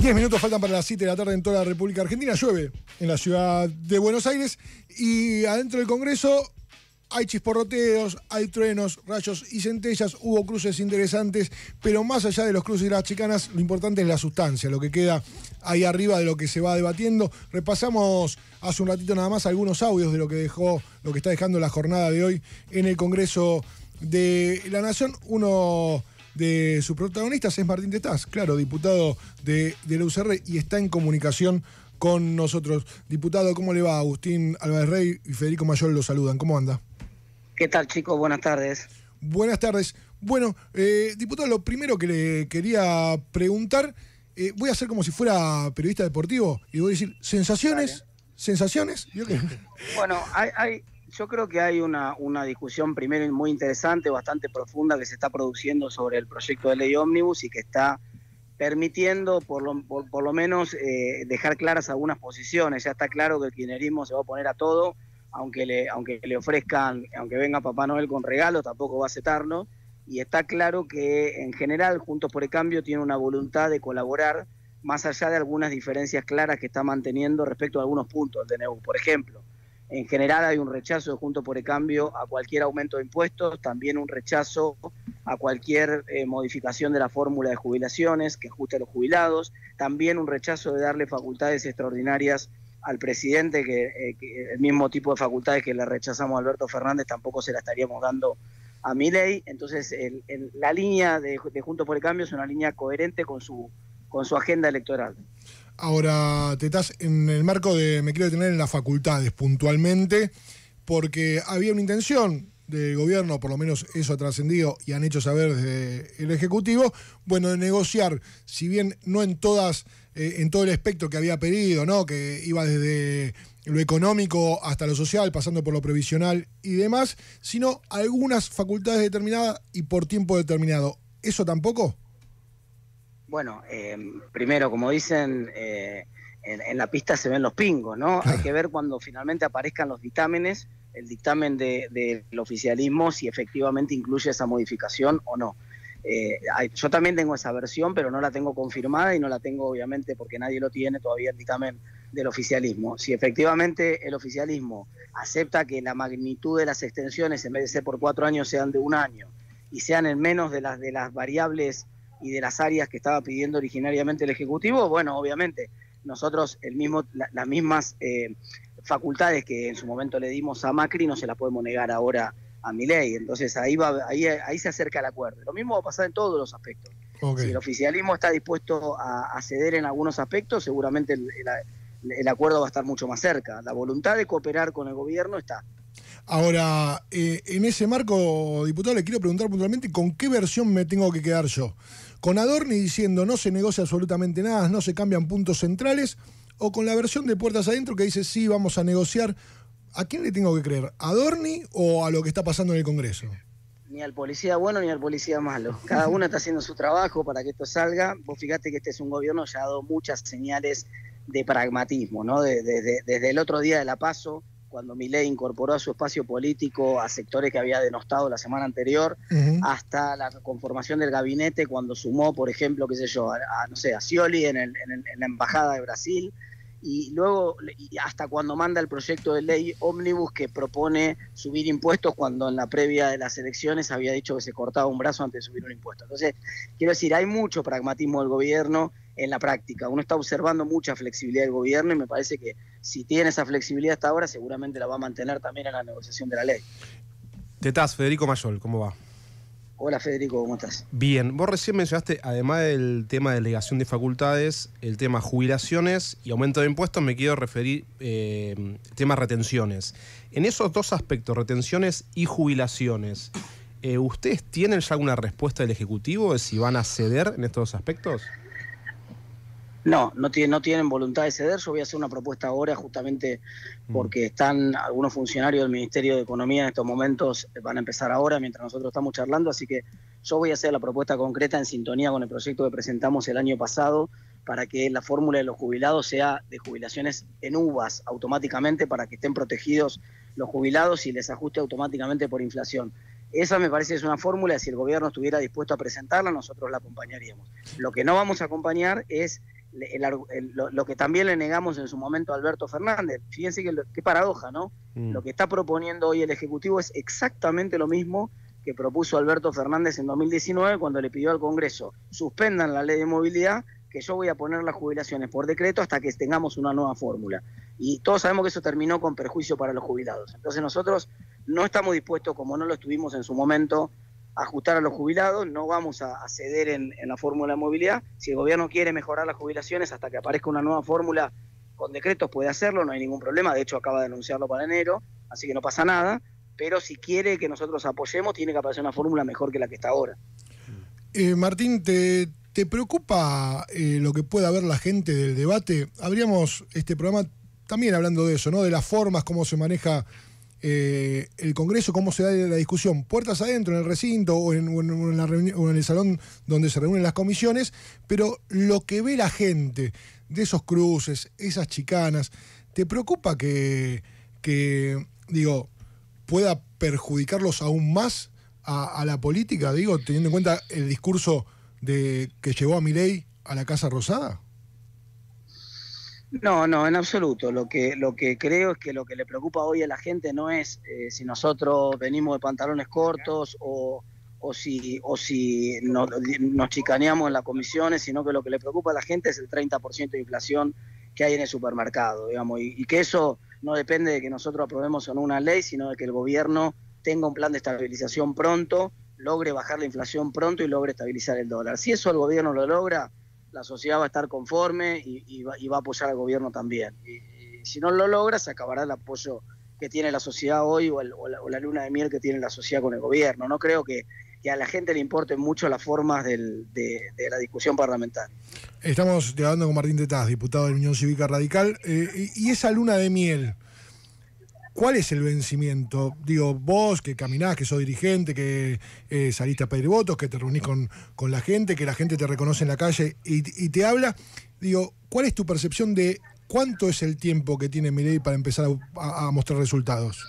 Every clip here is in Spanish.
10 minutos faltan para las 7 de la tarde en toda la República Argentina. Llueve en la ciudad de Buenos Aires y adentro del Congreso hay chisporroteos, hay truenos, rayos y centellas, hubo cruces interesantes, pero más allá de los cruces y las chicanas, lo importante es la sustancia, lo que queda ahí arriba de lo que se va debatiendo. Repasamos hace un ratito nada más algunos audios de lo que dejó, lo que está dejando la jornada de hoy en el Congreso de la Nación. Uno de sus protagonistas es Martín Tetaz, claro, diputado de, de la UCR y está en comunicación con nosotros. Diputado, ¿cómo le va? Agustín Álvarez Rey y Federico Mayor lo saludan. ¿Cómo anda? ¿Qué tal, chicos? Buenas tardes. Buenas tardes. Bueno, eh, diputado, lo primero que le quería preguntar, eh, voy a hacer como si fuera periodista deportivo y voy a decir, ¿sensaciones? ¿Sensaciones? bueno, hay, yo creo que hay una, una discusión primero muy interesante, bastante profunda que se está produciendo sobre el proyecto de ley ómnibus y que está permitiendo por lo, por, lo menos eh, dejar claras algunas posiciones. Ya está claro que el kirchnerismo se va a oponer a todo aunque le, aunque le ofrezcan, aunque venga Papá Noel con regalo, tampoco va a aceptarlo. Y está claro que en general Juntos por el Cambio tiene una voluntad de colaborar más allá de algunas diferencias claras que está manteniendo respecto a algunos puntos del DNU. Por ejemplo, en general hay un rechazo de Juntos por el Cambio a cualquier aumento de impuestos, también un rechazo a cualquier eh, modificación de la fórmula de jubilaciones que ajuste a los jubilados, también un rechazo de darle facultades extraordinarias al presidente eh, que, el mismo tipo de facultades que le rechazamos a Alberto Fernández tampoco se la estaríamos dando a mi ley. Entonces, la línea de, de Juntos por el Cambio es una línea coherente con su, con su agenda electoral. Ahora, Tetás, en el marco de me quiero detener en las facultades puntualmente, porque había una intención del gobierno, por lo menos eso ha trascendido y han hecho saber desde el Ejecutivo, bueno, de negociar, si bien no en todas, eh, en todo el espectro que había pedido, ¿no? Que iba desde lo económico hasta lo social, pasando por lo previsional y demás, sino algunas facultades determinadas y por tiempo determinado. ¿Eso tampoco? Bueno, eh, primero, como dicen, eh, en, la pista se ven los pingos, ¿no? Hay que ver cuando finalmente aparezcan los dictámenes el dictamen del oficialismo si efectivamente incluye esa modificación o no. Eh, yo también tengo esa versión, pero no la tengo confirmada y no la tengo obviamente porque nadie lo tiene todavía el dictamen del oficialismo. Si efectivamente el oficialismo acepta que la magnitud de las extensiones en vez de ser por cuatro años sean de un año y sean en menos de las, de las variables y de las áreas que estaba pidiendo originariamente el Ejecutivo, bueno, obviamente nosotros el mismo, las mismas eh, facultades que en su momento le dimos a Macri no se las podemos negar ahora a ley. Entonces ahí, va, ahí, ahí se acerca el acuerdo. Lo mismo va a pasar en todos los aspectos. Si el oficialismo está dispuesto a, ceder en algunos aspectos, seguramente el, acuerdo va a estar mucho más cerca. La voluntad de cooperar con el gobierno está. Ahora, eh, en ese marco, diputado, le quiero preguntar puntualmente con qué versión me tengo que quedar yo. ¿Con Adorni diciendo no se negocia absolutamente nada, no se cambian puntos centrales? o con la versión de Puertas Adentro que dice sí, vamos a negociar. ¿A quién le tengo que creer? ¿A Dorni o a lo que está pasando en el Congreso? Ni al policía bueno ni al policía malo. Cada uno está haciendo su trabajo para que esto salga. Vos fíjate que este es un gobierno que ha dado muchas señales de pragmatismo, ¿no? Desde el otro día de la paso, cuando Milei incorporó a su espacio político a sectores que había denostado la semana anterior, hasta la conformación del gabinete, cuando sumó, por ejemplo, qué sé yo, a, no sé, a Scioli en, en, la Embajada de Brasil, y luego hasta cuando manda el proyecto de ley ómnibus que propone subir impuestos cuando en la previa de las elecciones había dicho que se cortaba un brazo antes de subir un impuesto. Entonces, quiero decir, hay mucho pragmatismo del gobierno en la práctica. Uno está observando mucha flexibilidad del gobierno y me parece que si tiene esa flexibilidad hasta ahora, seguramente la va a mantener también en la negociación de la ley. Tetaz, Federico Mayol, ¿cómo va? Hola Federico, ¿cómo estás? Bien, vos recién mencionaste, además del tema de delegación de facultades, el tema jubilaciones y aumento de impuestos, me quiero referir eh, tema retenciones. En esos dos aspectos, retenciones y jubilaciones, eh, ¿ustedes tienen ya alguna respuesta del Ejecutivo de si van a ceder en estos dos aspectos? No, no, tienen, no tienen voluntad de ceder. Yo voy a hacer una propuesta ahora justamente mm. porque están algunos funcionarios del Ministerio de Economía en estos momentos, eh, van a empezar ahora mientras nosotros estamos charlando, así que yo voy a hacer la propuesta concreta en sintonía con el proyecto que presentamos el año pasado para que la fórmula de los jubilados sea de jubilaciones en uvas automáticamente para que estén protegidos los jubilados y les ajuste automáticamente por inflación. Esa me parece es una fórmula, si el gobierno estuviera dispuesto a presentarla, nosotros la acompañaríamos. Lo que no vamos a acompañar es lo, que también le negamos en su momento a Alberto Fernández. Fíjense que qué paradoja, ¿no? Mm. Lo que está proponiendo hoy el Ejecutivo es exactamente lo mismo que propuso Alberto Fernández en 2019 cuando le pidió al Congreso suspendan la ley de movilidad, que yo voy a poner las jubilaciones por decreto hasta que tengamos una nueva fórmula. Y todos sabemos que eso terminó con perjuicio para los jubilados. Entonces nosotros no estamos dispuestos, como no lo estuvimos en su momento, ajustar a los jubilados, no vamos a, ceder en, la fórmula de movilidad. Si el gobierno quiere mejorar las jubilaciones hasta que aparezca una nueva fórmula con decretos puede hacerlo, no hay ningún problema, de hecho acaba de anunciarlo para enero, así que no pasa nada, pero si quiere que nosotros apoyemos, tiene que aparecer una fórmula mejor que la que está ahora. Eh, Martín, ¿te, preocupa eh, lo que pueda ver la gente del debate? Habríamos este programa también hablando de eso, ¿no? De las formas, cómo se maneja eh, el Congreso, cómo se da la discusión, puertas adentro, en el recinto o en, la o en el salón donde se reúnen las comisiones, pero lo que ve la gente de esos cruces, esas chicanas, ¿te preocupa que, que digo, pueda perjudicarlos aún más a, la política, digo, teniendo en cuenta el discurso de que llevó a Milei a la Casa Rosada? No, no, en absoluto. Lo que, lo que creo es que lo que le preocupa hoy a la gente no es eh, si nosotros venimos de pantalones cortos o, o si, o si nos, chicaneamos en las comisiones, sino que lo que le preocupa a la gente es el 30% de inflación que hay en el supermercado, digamos, y, y que eso no depende de que nosotros aprobemos o una ley, sino de que el gobierno tenga un plan de estabilización pronto, logre bajar la inflación pronto y logre estabilizar el dólar. Si eso el gobierno lo logra, la sociedad va a estar conforme y, va, a apoyar al gobierno también. Y, si no lo logra, se acabará el apoyo que tiene la sociedad hoy o, la, luna de miel que tiene la sociedad con el gobierno. No creo que, a la gente le importen mucho las formas de, la discusión parlamentaria. Estamos hablando con Martín Tetaz, diputado de la Unión Cívica Radical, eh, y esa luna de miel. ¿Cuál es el vencimiento? Digo, vos que caminás, que sos dirigente, que eh, saliste a pedir votos, que te reunís con, con, la gente, que la gente te reconoce en la calle y, te habla. Digo, ¿cuál es tu percepción de cuánto es el tiempo que tiene Milei para empezar a mostrar resultados?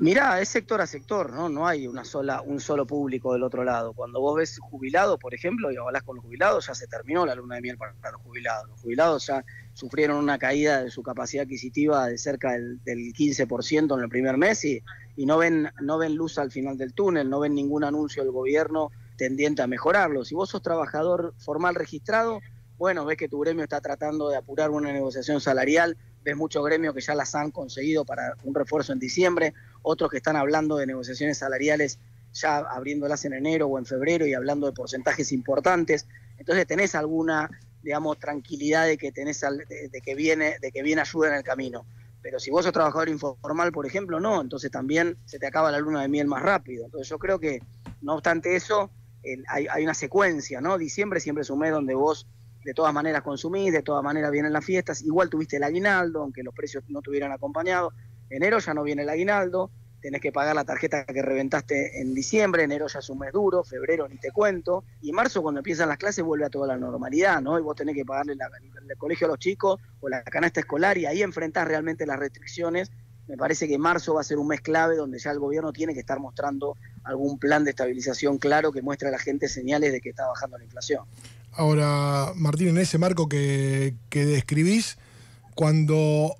Mirá, es sector a sector, ¿no? No hay una sola, un solo público del otro lado. Cuando vos ves jubilados, por ejemplo, y hablas con los jubilados, ya se terminó la luna de miel para, los jubilados. Los jubilados ya sufrieron una caída de su capacidad adquisitiva de cerca del, 15% en el primer mes y, y, no, ven, no ven luz al final del túnel, no ven ningún anuncio del gobierno tendiente a mejorarlo. Si vos sos trabajador formal registrado, bueno, ves que tu gremio está tratando de apurar una negociación salarial ves muchos gremios que ya las han conseguido para un refuerzo en diciembre, otros que están hablando de negociaciones salariales ya abriéndolas en enero o en febrero y hablando de porcentajes importantes. Entonces tenés alguna, digamos, tranquilidad de que tenés de, que viene, de que viene ayuda en el camino. Pero si vos sos trabajador informal, por ejemplo, no, entonces también se te acaba la luna de miel más rápido. Entonces yo creo que, no obstante eso, hay, hay, una secuencia, ¿no? Diciembre siempre es un mes donde vos de todas maneras consumís, de todas maneras vienen las fiestas, igual tuviste el aguinaldo, aunque los precios no tuvieran acompañado, enero ya no viene el aguinaldo, tenés que pagar la tarjeta que reventaste en diciembre, enero ya es un mes duro, febrero ni te cuento, y marzo cuando empiezan las clases vuelve a toda la normalidad, ¿no? Y vos tenés que pagarle el colegio a los chicos o la canasta escolar y ahí enfrentás realmente las restricciones. Me parece que marzo va a ser un mes clave donde ya el gobierno tiene que estar mostrando algún plan de estabilización claro que muestre a la gente señales de que está bajando la inflación. Ahora, Martín, en ese marco que, describís, cuando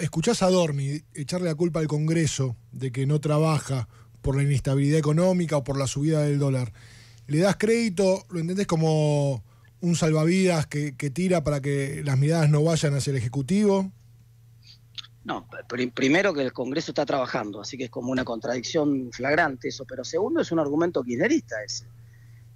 escuchás a Dorni echarle la culpa al Congreso de que no trabaja por la inestabilidad económica o por la subida del dólar, ¿le das crédito? ¿Lo entendés como un salvavidas que, tira para que las miradas no vayan hacia el Ejecutivo? No, primero que el Congreso está trabajando, así que es como una contradicción flagrante eso, pero segundo es un argumento kirchnerista ese.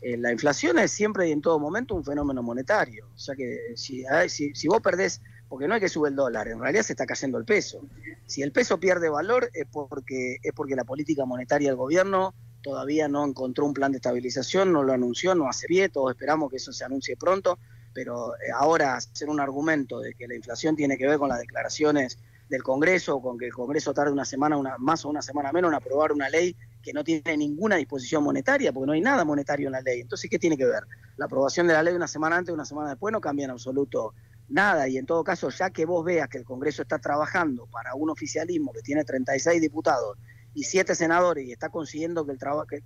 Eh, la inflación es siempre y en todo momento un fenómeno monetario. O sea que si, si, vos perdés, porque no es que sube el dólar, en realidad se está cayendo el peso. Si el peso pierde valor es porque, es porque la política monetaria del gobierno todavía no encontró un plan de estabilización, no lo anunció, no hace pie, todos esperamos que eso se anuncie pronto, pero eh, ahora hacer un argumento de que la inflación tiene que ver con las declaraciones del Congreso, con que el Congreso tarde una semana más o una semana menos en aprobar una ley que no tiene ninguna disposición monetaria, porque no hay nada monetario en la ley. Entonces, ¿qué tiene que ver? La aprobación de la ley una semana antes, una semana después no cambia en absoluto nada. Y en todo caso, ya que vos veas que el Congreso está trabajando para un oficialismo que tiene 36 diputados y 7 senadores y está consiguiendo que el, trabajo que,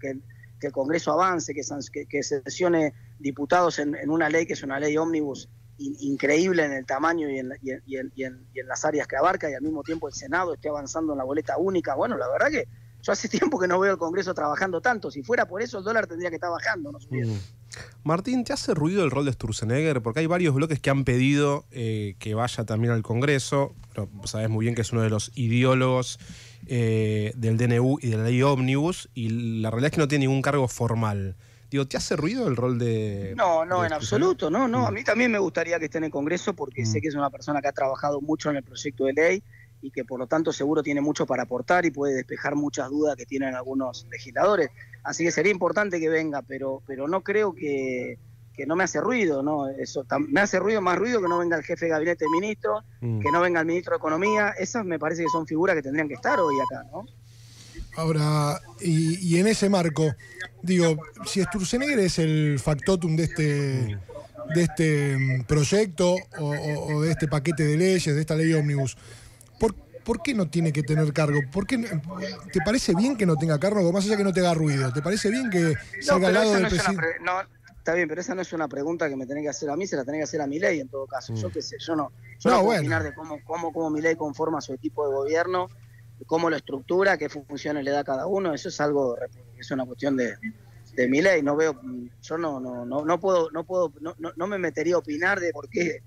el Congreso avance, que, que, sesione diputados en, una ley que es una ley ómnibus increíble en el tamaño y en, y, en, y en, las áreas que abarca y al mismo tiempo el Senado esté avanzando en la boleta única. Bueno, la verdad que yo hace tiempo que no veo el Congreso trabajando tanto. Si fuera por eso, el dólar tendría que estar bajando, no mm. Martín, ¿te hace ruido el rol de Sturzenegger? Porque hay varios bloques que han pedido eh, que vaya también al Congreso. Pero sabes muy bien que es uno de los ideólogos eh, del DNU y de la ley Omnibus. Y la realidad es que no tiene ningún cargo formal. Digo, ¿te hace ruido el rol de.? No, no, en absoluto, no, no. A mm. mí también me gustaría que esté en el Congreso porque mm. sé que es una persona que ha trabajado mucho en el proyecto de ley y que por lo tanto seguro tiene mucho para aportar y puede despejar muchas dudas que tienen algunos legisladores. Así que sería importante que venga, pero, pero no creo que, que no me hace ruido, ¿no? Eso me hace ruido, más ruido que no venga el jefe de gabinete de ministros, mm. que no venga el ministro de Economía. Esas me parece que son figuras que tendrían que estar hoy acá, ¿no? Ahora, y, en ese marco, digo, si Sturzenegger es el factotum de este, de este mm, proyecto o, de este paquete de leyes, de esta ley ómnibus, ¿por, qué no tiene que tener cargo? ¿Por qué, ¿Te parece bien que no tenga cargo, más allá que no te haga ruido? ¿Te parece bien que salga al lado del presidente? No, está bien, pero esa no es una pregunta que me tenés que hacer a mí, se la tenés que hacer a mi ley en todo caso. Yo mm. qué sé, yo no, yo no, puedo opinar de cómo, cómo, cómo mi ley conforma su equipo de gobierno cómo lo estructura, qué funciones le da a cada uno, eso es algo, es una cuestión de, de mi ley. No veo, yo no, no, no, no puedo, no puedo, no, no, me metería a opinar de por qué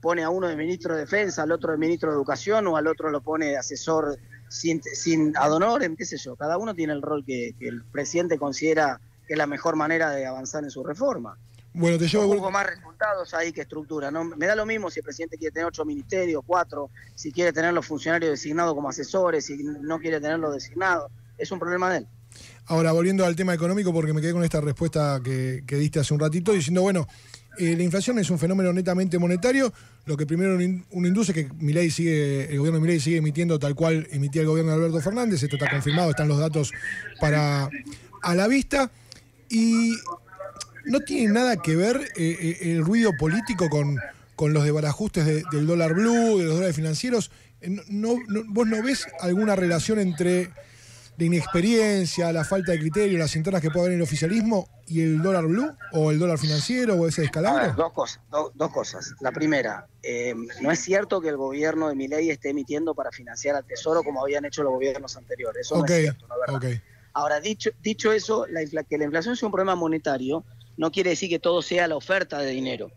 pone a uno de ministro de defensa, al otro de ministro de educación o al otro lo pone de asesor sin, sin ad honorem, qué sé yo. Cada uno tiene el rol que, que el presidente considera que es la mejor manera de avanzar en su reforma. Bueno, te llevo. poco más resultados ahí que estructura. ¿no? Me da lo mismo si el presidente quiere tener ocho ministerios, cuatro, si quiere tener los funcionarios designados como asesores, si no quiere tenerlos designados. Es un problema de él. Ahora, volviendo al tema económico, porque me quedé con esta respuesta que, diste hace un ratito, diciendo, bueno, eh, la inflación es un fenómeno netamente monetario. Lo que primero uno induce que Milei sigue, el gobierno de Milei sigue emitiendo tal cual emitía el gobierno de Alberto Fernández. Esto está confirmado, están los datos para a la vista. Y no tiene nada que ver eh, eh, el ruido político con, con los desbarajustes del dólar blue, de los dólares financieros. No, ¿Vos no ves alguna relación entre la inexperiencia, la falta de criterio, las internas que puede haber en el oficialismo y el dólar blue o el dólar financiero o ese descalabro? dos, cosas, dos cosas. La primera, no es cierto que el gobierno de Milei esté emitiendo para financiar al Tesoro como habían hecho los gobiernos anteriores. Eso no es cierto, la verdad. Ahora, dicho, dicho eso, la que la inflación sea un problema monetario, no quiere decir que todo sea la oferta de dinero.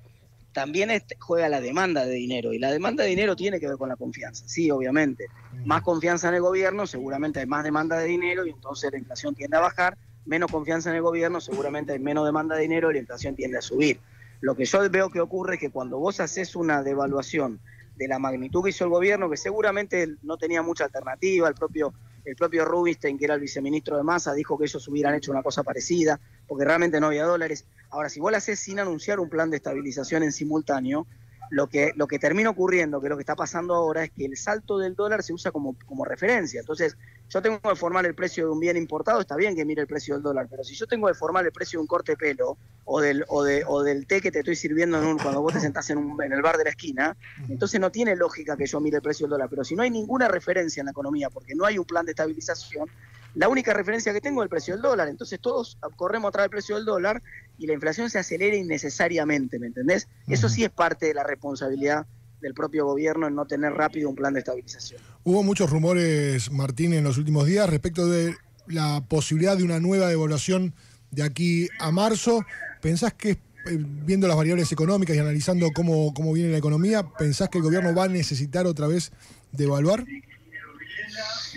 También juega la demanda de dinero y la demanda de dinero tiene que ver con la confianza, sí, obviamente. Más confianza en el gobierno, seguramente hay más demanda de dinero y entonces la inflación tiende a bajar. Menos confianza en el gobierno, seguramente hay menos demanda de dinero y la inflación tiende a subir. Lo que yo veo que ocurre es que cuando vos haces una devaluación de la magnitud que hizo el gobierno, que seguramente no tenía mucha alternativa, el propio el propio Rubinstein, que era el viceministro de Massa, dijo que ellos hubieran hecho una cosa parecida, porque realmente no había dólares. Ahora, si vos lo haces sin anunciar un plan de estabilización en simultáneo, lo que, lo que termina ocurriendo, que lo que está pasando ahora, es que el salto del dólar se usa como, como referencia. Entonces, yo tengo que formar el precio de un bien importado, está bien que mire el precio del dólar, pero si yo tengo que formar el precio de un corte pelo o del, o, de, o del té que te estoy sirviendo en un, cuando vos te sentás en, un, en el bar de la esquina, entonces no tiene lógica que yo mire el precio del dólar. Pero si no hay ninguna referencia en la economía, porque no hay un plan de estabilización, la única referencia que tengo es el precio del dólar. Entonces todos corremos atrás del precio del dólar y la inflación se acelera innecesariamente, ¿me entendés? Eso sí es parte de la responsabilidad del propio gobierno en no tener rápido un plan de estabilización. Hubo muchos rumores, Martín, en los últimos días respecto de la posibilidad de una nueva devaluación de aquí a marzo. ¿Pensás que, eh, viendo las variables económicas y analizando cómo, cómo viene la economía, pensás que el gobierno va a necesitar otra vez devaluar?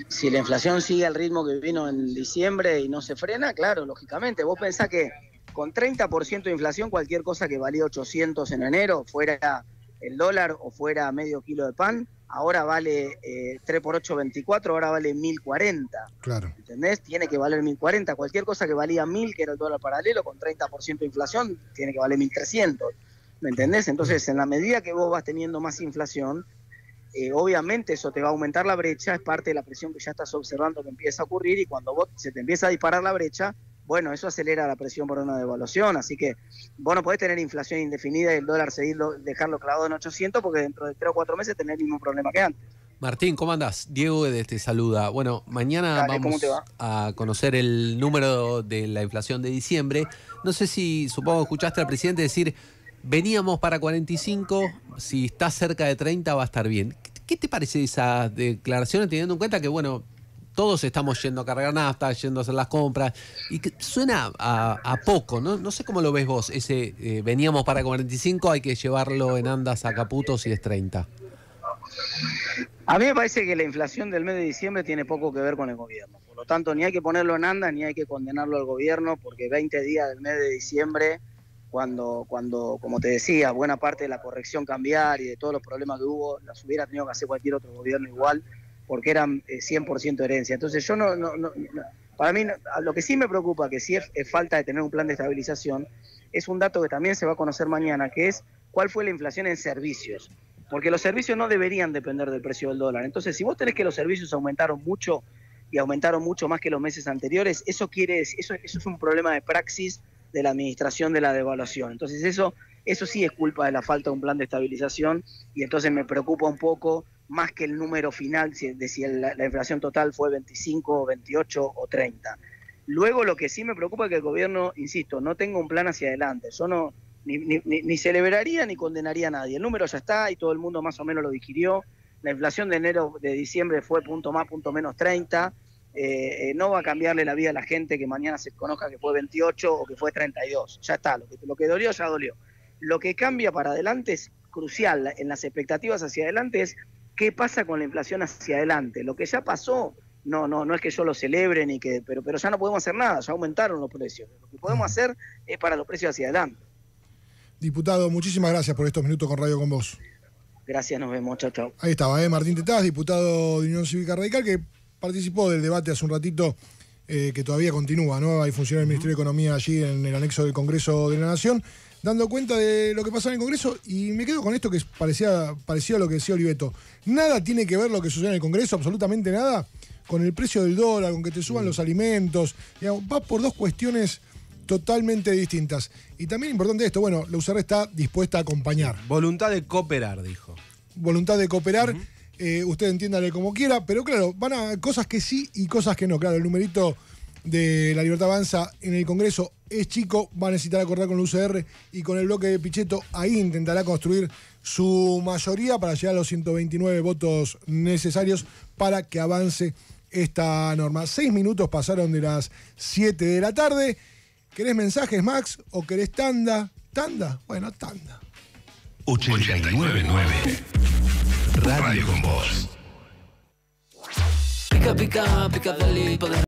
Si la inflación sigue al ritmo que vino en diciembre y no se frena, claro, lógicamente. Vos pensás que con 30% de inflación, cualquier cosa que valía 800 en enero, fuera el dólar o fuera medio kilo de pan, ahora vale 3 por 8, 24, ahora vale 1040. Claro. ¿Entendés? Tiene que valer 1040. Cualquier cosa que valía 1000, que era el dólar paralelo, con 30% de inflación, tiene que valer 1300. ¿Me entendés? Entonces, en la medida que vos vas teniendo más inflación, eh, obviamente eso te va a aumentar la brecha, es parte de la presión que ya estás observando que empieza a ocurrir y cuando vos, se te empieza a disparar la brecha, bueno, eso acelera la presión por una devaluación, así que vos no podés tener inflación indefinida y el dólar seguirlo, dejarlo clavado en 800 porque dentro de 3 o 4 meses tenés el mismo problema que antes. Martín, ¿cómo andás? Diego de te saluda. Bueno, mañana Dale, ¿cómo vamos va? a conocer el número de la inflación de diciembre. No sé si, supongo escuchaste al presidente decir, veníamos para 45, si está cerca de 30 va a estar bien. ¿Qué- ¿Qué te parece esa declaración teniendo en cuenta que, bueno, todos estamos yendo a cargar nafta, yendo a hacer las compras, y que suena a, a poco, ¿no? No sé cómo lo ves vos, ese eh, veníamos para 45, hay que llevarlo en andas a Caputo si es 30. A mí me parece que la inflación del mes de diciembre tiene poco que ver con el gobierno. Por lo tanto, ni hay que ponerlo en anda ni hay que condenarlo al gobierno, porque 20 días del mes de diciembre, cuando, cuando como te decía, buena parte de la corrección cambiar y de todos los problemas que hubo, las hubiera tenido que hacer cualquier otro gobierno igual, porque eran eh, 100% herencia. Entonces, yo no, no, no- para mí, lo que sí me preocupa, que sí es, es falta de tener un plan de estabilización, es un dato que también se va a conocer mañana, que es cuál fue la inflación en servicios porque los servicios no deberían depender del precio del dólar. Entonces, si vos tenés que los servicios aumentaron mucho y aumentaron mucho más que los meses anteriores, eso quiere decir, eso, eso es un problema de praxis de la administración de la devaluación. Entonces, eso, eso sí es culpa de la falta de un plan de estabilización y entonces me preocupa un poco más que el número final de si la, la inflación total fue 25, 28 o 30. Luego lo que sí me preocupa es que el gobierno, insisto, no tenga un plan hacia adelante. Yo no, ni- ni- ni celebraría ni condenaría a nadie. El número ya está y todo el mundo más o menos lo digirió. La inflación de enero, de diciembre fue punto más, punto menos 30. Eh, eh, no va a cambiarle la vida a la gente que mañana se conozca que fue 28 o que fue 32. Ya está, lo que, lo que dolió ya dolió. Lo que cambia para adelante es crucial en las expectativas hacia adelante es qué pasa con la inflación hacia adelante. Lo que ya pasó, no, no, no es que yo lo celebre ni que, pero, pero ya no podemos hacer nada, ya aumentaron los precios. Lo que podemos hacer es para los precios hacia adelante. Diputado, muchísimas gracias por estos minutos con Radio con vos. Gracias, nos vemos. Chao, chao. Ahí estaba, ¿eh? Martín Tetaz, diputado de Unión Cívica Radical, que participó del debate hace un ratito, eh, que todavía continúa, ¿no? Hay funcionarios del Ministerio de Economía allí en el anexo del Congreso de la Nación, dando cuenta de lo que pasó en el Congreso, y me quedo con esto que parecía parecido a lo que decía Oliveto. Nada tiene que ver lo que sucede en el Congreso, absolutamente nada, con el precio del dólar, con que te suban los alimentos. Digamos, va por dos cuestiones totalmente distintas. Y también importante esto, bueno, la UCR está dispuesta a acompañar Voluntad de cooperar, dijo. voluntad de cooperar. Eh, usted entiéndale como quiera, pero claro, van a cosas que sí y cosas que no. Claro, el numerito de la libertad avanza en el Congreso es chico, va a necesitar acordar con el UCR y con el bloque de Pichetto. Ahí intentará construir su mayoría para llegar a los 129 votos necesarios para que avance esta norma. Seis minutos pasaron de las 7 de la tarde. ¿Querés mensajes, Max? ¿O querés tanda? ¿Tanda? Bueno, tanda. 899 Radio con Voz. Pica, pica, pica del